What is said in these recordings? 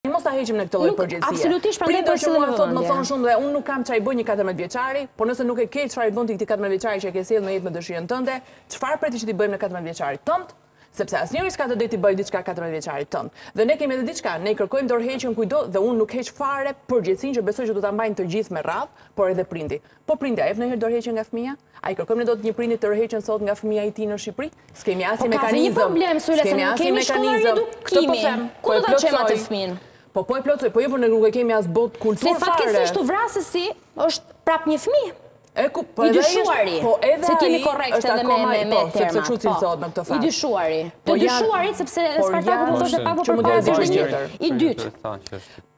Mirë mos ta heqim ne këtë lloj përgjegjësie. Nuk, absolutisht, prandaj po e sillim në vëmendje. Prindër që më thotë, më thonë shumë dhe unë nuk kam çfarë i bëj një katërmbëdhjetë vjeçari, por nëse nuk ke çfarë i bën ti këtij katërmbëdhjetë vjeçari që e ke sjellë në jetë me dëshirën tënde, çfarë pret ti që t'i bëjmë ne katërmbëdhjetë vjeçarit tënd? Sepse asnjëri s'ka të drejtë t'i bëjë diçka katërmbëdhjetë vjeçarit tënd. Dhe ne kemi edhe diçka, ne i kërkojmë dorëheqjen kujtdo dhe unë nuk heq fare përgjegjësinë që besoj që do ta mbajnë të gjithë me radhë, por edhe prindi. Po prindi a jep ndonjëherë dorëheqje nga fëmija? A i kërkojmë ne dot një prindi dorëheqjen sot nga fëmija i tij në Shqipëri? S'kemi asnjë mekanizëm. Po ka një problem Sule se nuk kemi shkolla riedukimi. Ku do ta çojmë atë fëminë? Po po e plotësoj, po jo po ne nuk e kemi as dot kulturë fare. Se fatkeqësisht vrasësi është prap një fëmijë. E ku po edhe ai po edhe ai s'e kemi korrekt edhe me me me sepse ç'u cilësohet në këtë fakt. I dyshuari. Të dyshuarit sepse edhe Spartaku po thoshte pak më parë se ishte një i dytë.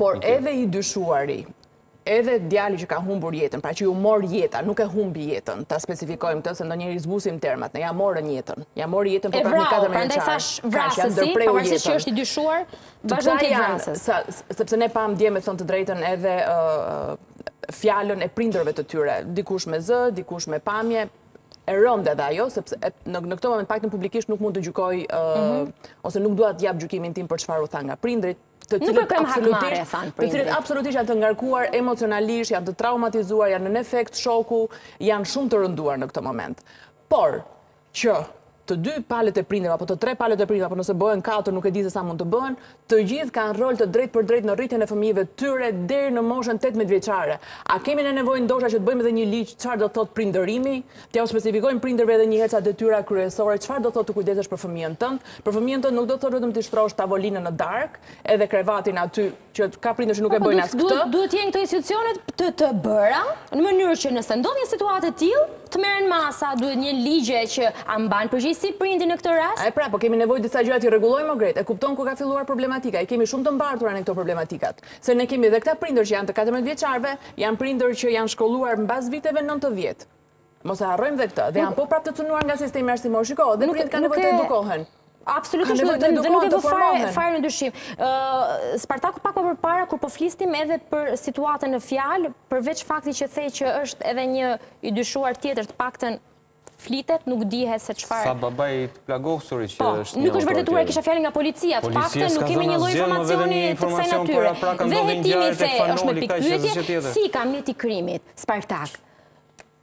Por edhe i dyshuari Edhe djali që ka humbur jetën, pra që iu mor jeta, nuk e humbi jetën, ta specifikojmë këtë, se ndonjëherë i zbusim termat, ne, ia morën jetën, ia mori jetën po prap një katër vjeçare. E vrau, prandaj thashë vrasësi, pavarësisht që është i dyshuar, vazhdon të jetë vrasës. Sepse ne pamë dje me të thënë të drejtën edhe fjalën e prindërve të tyre, dikush me zë, dikush me pamje, e rëndë edhe ajo, sepse në këtë moment paktën publikisht nuk mund të gjykoj, ose nuk dua të jap gjykimin tim për çfarë u tha nga prindërit, të cilët absolutisht, të cilët absolutisht janë të ngarkuar emocionalisht, janë të traumatizuar, janë nën efekt shoku, janë shumë të rënduar në këtë moment. Por, që të dy palët e prindërve, apo të tre palët e prindërve, apo nëse bëhen katër, nuk e di se sa mund të bëhen, të gjithë kanë rol të drejtpërdrejtë në rritjen e fëmijëve tyre deri në moshën 18 vjeçare. A kemi ne nevojë ndoshta që të bëjmë edhe një ligj çfarë do të thotë prindërimi, T'ua specifikojmë prindërve edhe një herë ca detyra kryesore, çfarë do të thotë të kujdesesh për fëmijën tënd. Për fëmijën tënd nuk do të thotë vetëm t'i shtrosh tavolinën në darkë, edhe krevatin aty, që ka prindër që nuk e bëjnë as këtë. Duhet të jenë këto institucione të të bëra në mënyrë që nëse ndodh një situatë e tillë, të merren masa, duhet të jenë ligje që a mban përgjegjësi prindi në këtë rast? E pra, po kemi nevojë disa gjëra t'i rregullojmë o Gret, e kupton kur ka filluar problematika, i kemi shumë të mbartura ne këto problematikat. Se ne kemi edhe këta prindër që janë të katërmbëdhjetë vjeçarëve, janë prindër që janë shkolluar mbas viteve nëntëdhjetë. Mos e harrojmë dhe këtë, dhe janë po prapë të cenuar nga sistemi arsimor, shiko, dhe prindërit kanë nevojë të edukohen. Absolutisht, dhe nuk e vë fare, fare në dyshim. Spartak, ku pak përpara, kur po flisnim edhe për situatën në fjalë, përveç faktit që the që është edhe një i dyshuar tjetër të paktën flitet, nuk dihet se çfarë... Tha babai i të plagosurit që po, është një autor tjetër. Nuk është vërdetuar e kisha fjalën nga policia, të paktën nuk kemi një lloj informacioni të kësaj natyre. Dhe hetimi the, është me pikëpyetje, si ka mjet të krimit, Spartak.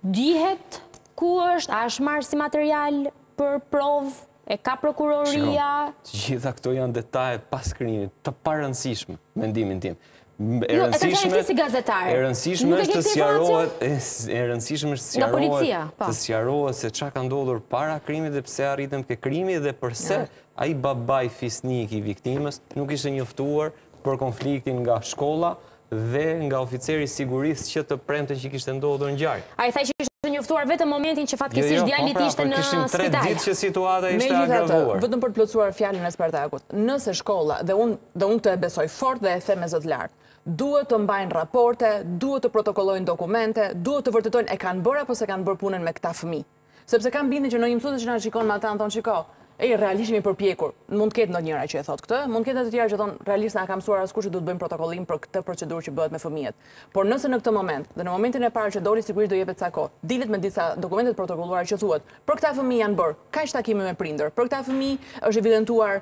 Dihet ku është, a është marrë si material për provë, e ka prokuroria? Të gjitha këto janë detaje pas krimit, të parëndësishme, mendimin tim. Jo, e të gjeni ti si gazetarë. E rëndësishme është të sqarohet, e rëndësishme është sqarohet, po. të sqarohet se ça ka ndodhur para krimit dhe pse arritëm te krimi dhe përse ai babai fisnik i viktimës nuk ishte njoftuar për konfliktin nga shkolla dhe nga oficeri i sigurisë që të premten që kishte ndodhur ngjarja. Ai tha që ishte njoftuar vetëm momentin që fatkeqësisht djali i tij ishte në spital. Megjithatë, vetëm për të plotësuar fjalën e Spartakut, nëse shkolla dhe unë dhe unë këtë e besoj fort dhe e them me zë të lartë, duhet të mbajnë raporte, duhet të protokollojnë dokumente, duhet të vërtetojnë e kanë bërë apo s'e kanë bërë punën me këta fëmijë. Sepse kam bindjen që ndonjë mësuese që na shikon mbase thonë shiko, ej realisht jemi përpjekur. Mund të ketë ndonjëra që e thotë këtë, mund të ketë edhe të tjera që thonë realisht s'na ka mësuar askush që duhet të bëjmë protokollin për këtë procedurë që bëhet me fëmijët. Por nëse në këtë moment dhe në momentin e parë që doli sigurisht do jepet ca kohë, dilet me disa dokumente të protokolluara që thuhet, për këta fëmijë janë bërë kaq takime me prindër, për këta fëmijë është evidentuar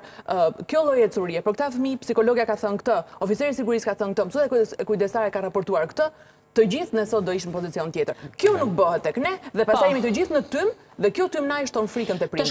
kjo lloj ecurie, për këta fëmijë psikologja ka thënë këtë, oficeri i sigurisë ka thënë këtë, mësuesja kujdestare ka raportuar këtë, të gjithë ne sot do ishim pozicion tjetër. Kjo nuk bëhet tek ne dhe pastaj jemi të gjithë në tym dhe kjo tymnajë shton frikën te prindërit.